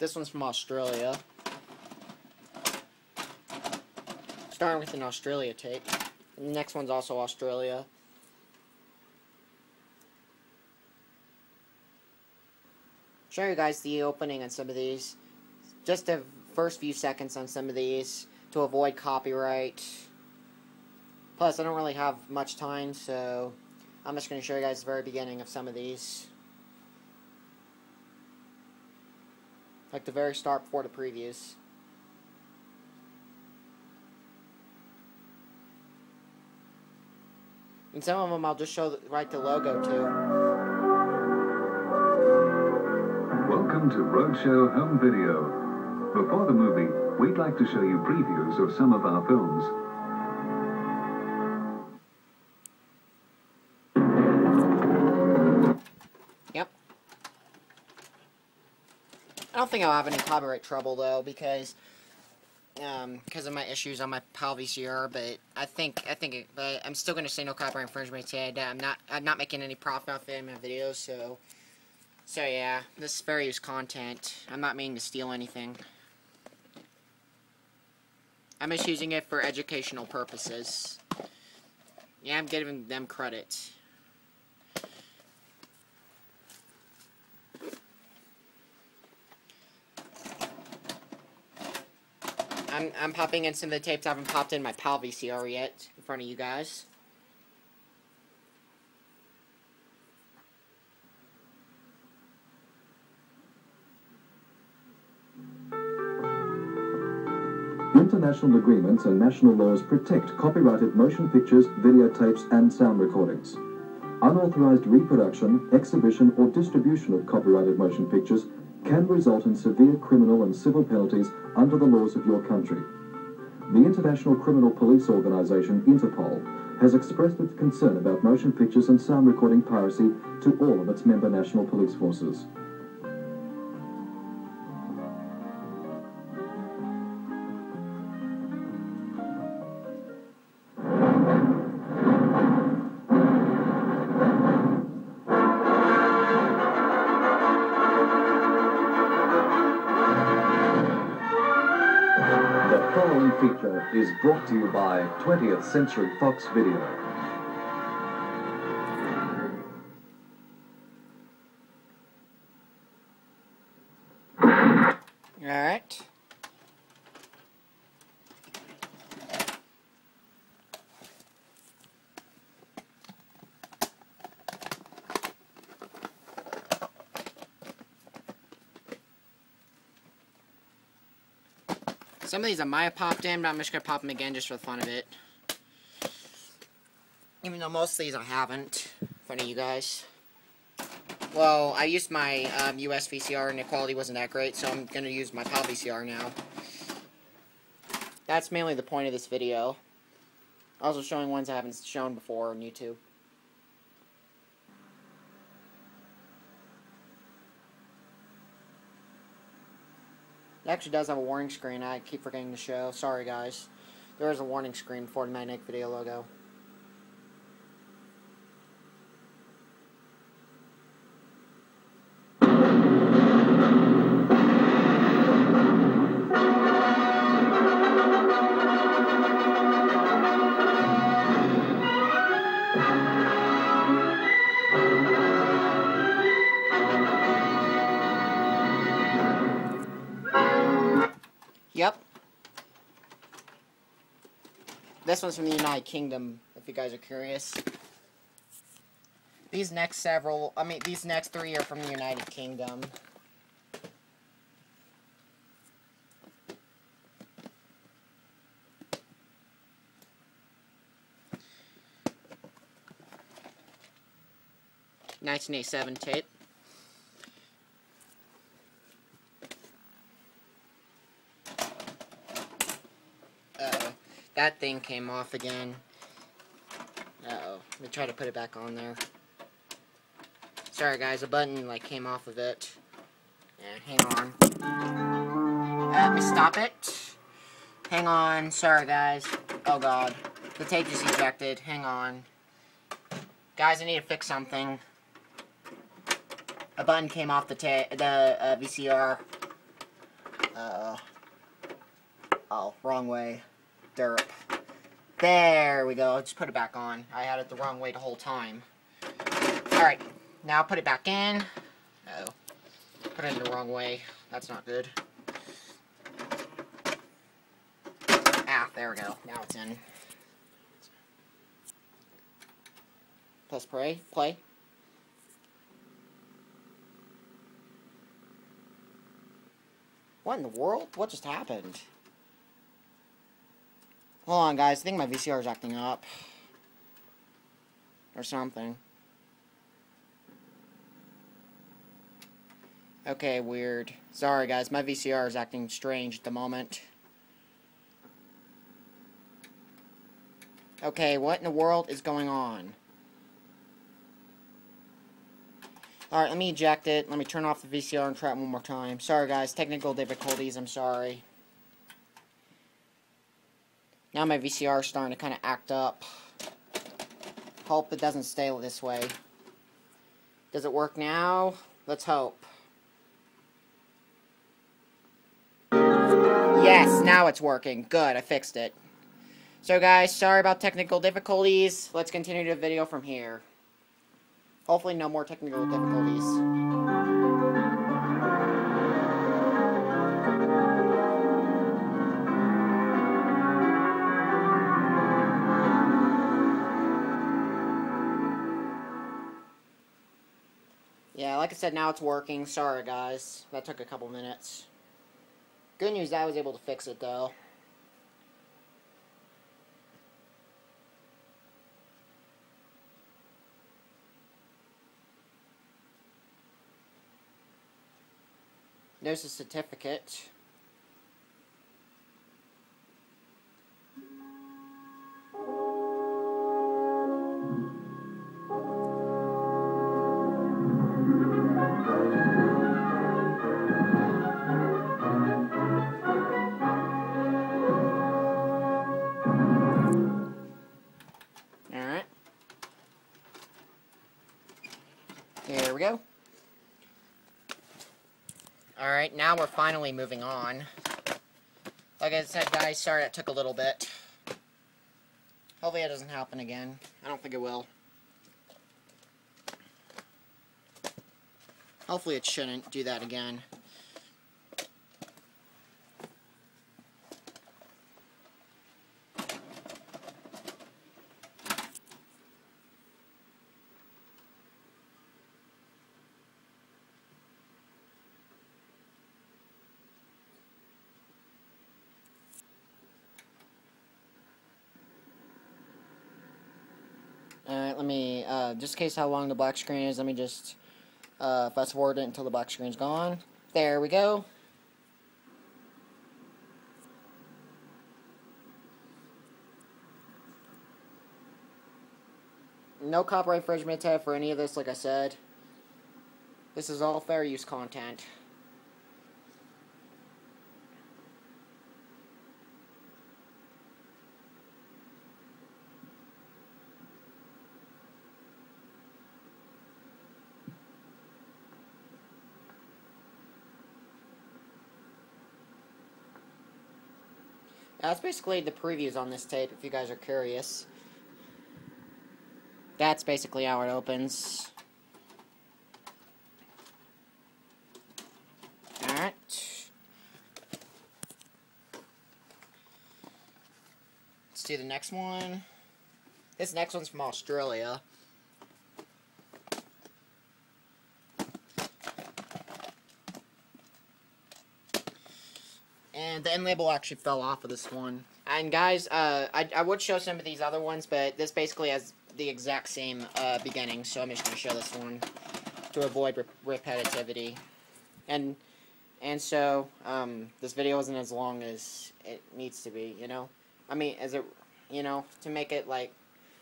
This one's from Australia. Starting with an Australia tape. The next one's also Australia. Show you guys the opening on some of these. Just the first few seconds on some of these to avoid copyright. Plus, I don't really have much time, so I'm just going to show you guys the very beginning of some of these. Like the very start before the previews. And some of them I'll just show the, right the logo to. Welcome to Roadshow Home Video. Before the movie, we'd like to show you previews of some of our films. Don't think I'll have any copyright trouble though because um because of my issues on my PAL VCR, but I think I think it, but I'm still gonna say no copyright infringement today. I'm not I'm not making any profit off of my videos, so so yeah, this is fair use content. I'm not meaning to steal anything. I'm just using it for educational purposes. Yeah, I'm giving them credit. I'm, I'm popping in some of the tapes I haven't popped in my PAL VCR yet in front of you guys. International agreements and national laws protect copyrighted motion pictures, videotapes, and sound recordings. Unauthorized reproduction, exhibition, or distribution of copyrighted motion pictures can result in severe criminal and civil penalties under the laws of your country. The International Criminal Police Organization, Interpol, has expressed its concern about motion pictures and sound recording piracy to all of its member national police forces. Is brought to you by 20th Century Fox Video. Alright. Some of these I might have popped in, but I'm just going to pop them again just for the fun of it. Even though most of these I haven't, of you guys. Well, I used my um, US VCR and the quality wasn't that great, so I'm going to use my PAL VCR now. That's mainly the point of this video. Also showing ones I haven't shown before on YouTube. Actually does have a warning screen. I keep forgetting to show. Sorry, guys. There is a warning screen before the Magnetic Video logo. This one's from the United Kingdom, if you guys are curious. These next several, I mean, these next three are from the United Kingdom. Nineteen eighty seven tape. That thing came off again. Uh-oh. Let me try to put it back on there. Sorry, guys. A button, like, came off of it. Yeah, hang on. Uh, let me stop it. Hang on. Sorry, guys. Oh, God. The tape just ejected. Hang on. Guys, I need to fix something. A button came off the the uh, VCR. Uh oh, wrong way. Derp. There we go. Just put it back on. I had it the wrong way the whole time. Alright, now put it back in. Oh. Put it in the wrong way. That's not good. Ah, there we go. Now it's in. Press play. Play. What in the world? What just happened? Hold on, guys. I think my VCR is acting up. Or something. Okay, weird. Sorry, guys. My VCR is acting strange at the moment. Okay, what in the world is going on? Alright, let me eject it. Let me turn off the VCR and try it one more time. Sorry, guys. Technical difficulties. I'm sorry. Now my VCR is starting to kind of act up. Hope it doesn't stay this way. Does it work now? Let's hope. Yes, now it's working. Good, I fixed it. So guys, sorry about technical difficulties. Let's continue the video from here. Hopefully no more technical difficulties. Like I said, now it's working. Sorry, guys. That took a couple minutes. Good news, I was able to fix it, though. There's a certificate. Alright, now we're finally moving on. Like I said, guys, sorry it took a little bit. Hopefully it doesn't happen again. I don't think it will. Hopefully it shouldn't do that again. Alright, let me, uh, just in case how long the black screen is, let me just uh, fast forward it until the black screen's gone. There we go. No copyright infringement for any of this, like I said. This is all fair use content. That's basically the previews on this tape, if you guys are curious. That's basically how it opens. Alright. Let's do the next one. This next one's from Australia. And the end label actually fell off of this one. And guys, uh, I, I would show some of these other ones, but this basically has the exact same uh, beginning, so I'm just going to show this one to avoid re repetitivity. And and so um, this video isn't as long as it needs to be, you know? I mean, as it, you know, to make it like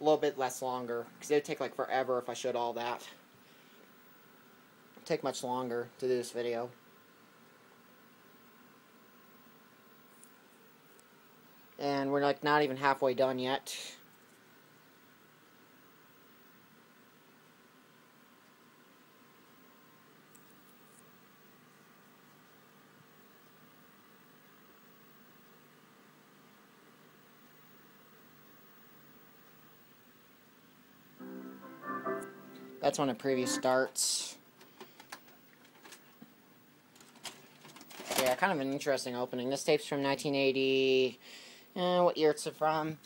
a little bit less longer, because it would take like forever if I showed all that. It'd take much longer to do this video. And we're like not even halfway done yet. That's when a preview starts. Yeah, kind of an interesting opening. This tape's from 1980. Eh, what year it's from?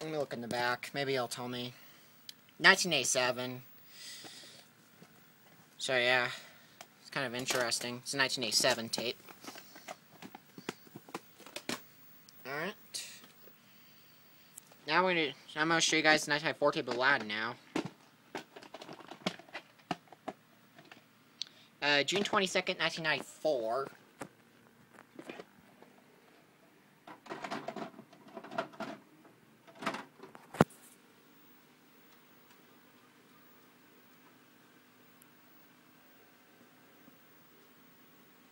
Let me look in the back. Maybe it'll tell me. 1987. So yeah, it's kind of interesting. It's a 1987 tape. Alright. Now we're gonna, I'm gonna show you guys the 1994 tape of Aladdin now. Uh, June 22nd, 1994.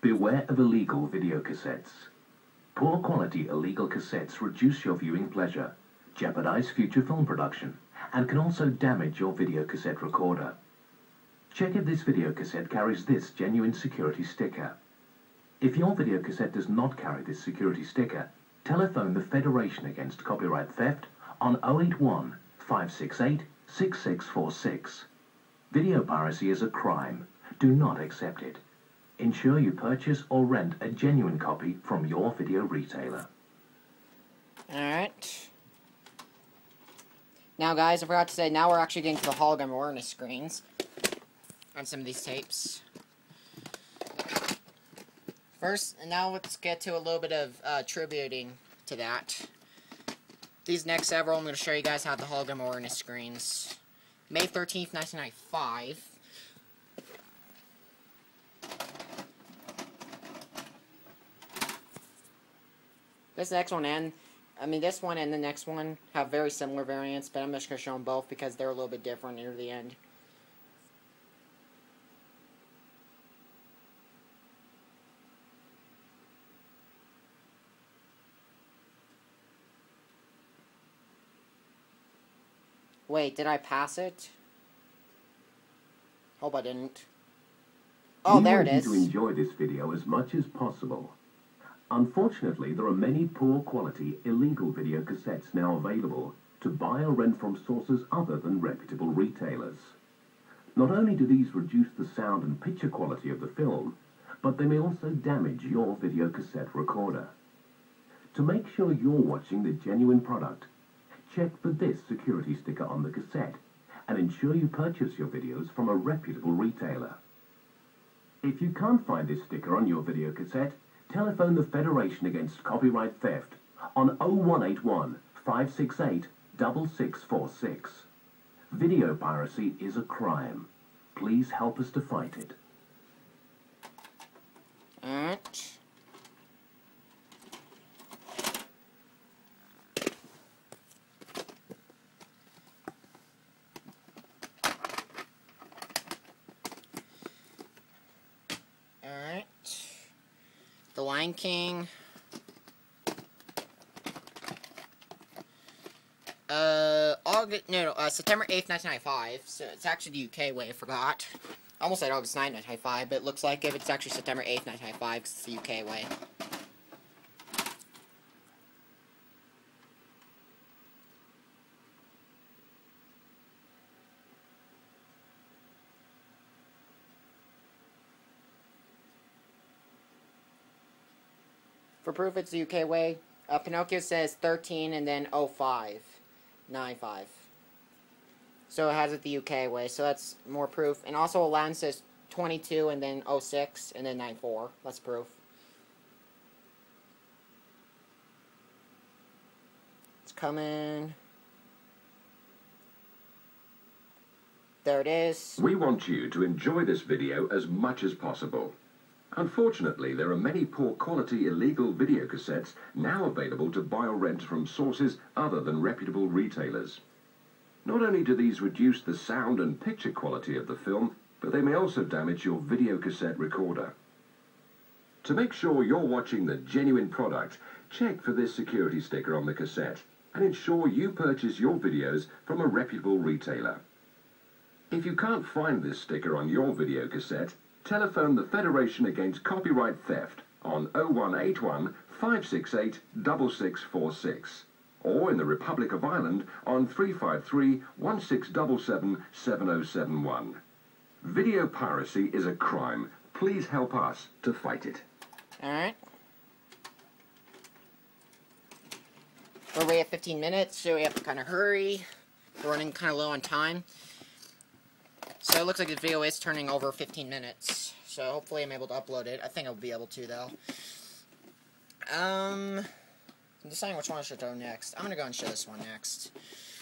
Beware of cassettes. Poor quality illegal cassettes reduce your viewing pleasure, jeopardize future film production, and can also damage your video cassette recorder. Check if this video cassette carries this genuine security sticker. If your video cassette does not carry this security sticker, telephone the Federation Against Copyright Theft on 081 568 6646. Video piracy is a crime. Do not accept it. Ensure you purchase or rent a genuine copy from your video retailer. Alright. Now guys, I forgot to say, now we're actually getting to the hologram awareness screens on some of these tapes. First, now let's get to a little bit of uh, tributing to that. These next several, I'm going to show you guys how the hologram awareness screens. May 13th, 1995. This next one and I mean this one and the next one have very similar variants, but I'm just going to show them both because they're a little bit different near the end. Wait, did I pass it? Hope I didn't. Oh, there it is. to enjoy this video as much as possible. Unfortunately, there are many poor quality illegal video cassettes now available to buy or rent from sources other than reputable retailers. Not only do these reduce the sound and picture quality of the film, but they may also damage your video cassette recorder. To make sure you're watching the genuine product, check for this security sticker on the cassette and ensure you purchase your videos from a reputable retailer. If you can't find this sticker on your video cassette, telephone the Federation Against Copyright Theft on 0181 568 6646. Video piracy is a crime. Please help us to fight it. Alright. The Lion King. Uh, August, no, no, uh, September 8th, 1995. So it's actually the UK way, I forgot. I almost said August 9th, 1995, but it looks like if it's actually September 8th, 1995, 'cause it's the UK way. Proof it's the UK way, uh, Pinocchio says 13 and then 05. 95. So it has it the UK way, so that's more proof. And also Aladdin says 22 and then 06 and then 94. That's proof. It's coming. There it is. We want you to enjoy this video as much as possible. Unfortunately, there are many poor quality illegal video cassettes now available to buy or rent from sources other than reputable retailers. Not only do these reduce the sound and picture quality of the film, but they may also damage your video cassette recorder. To make sure you're watching the genuine product, check for this security sticker on the cassette and ensure you purchase your videos from a reputable retailer. If you can't find this sticker on your video cassette, telephone the Federation Against Copyright Theft on 0181 568 6646 or in the Republic of Ireland on 353 1677 7071. Video piracy is a crime. Please help us to fight it. Alright. We're already at 15 minutes, so we have to kind of hurry. We're running kind of low on time. So it looks like the video is turning over 15 minutes. So hopefully I'm able to upload it. I think I'll be able to, though. Um, I'm deciding which one I should throw next. I'm going to go and show this one next.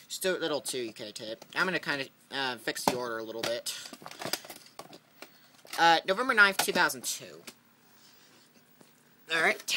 Just do a little 2UK tape. I'm going to kind of uh, fix the order a little bit. Uh, November 9th, 2002. Alright.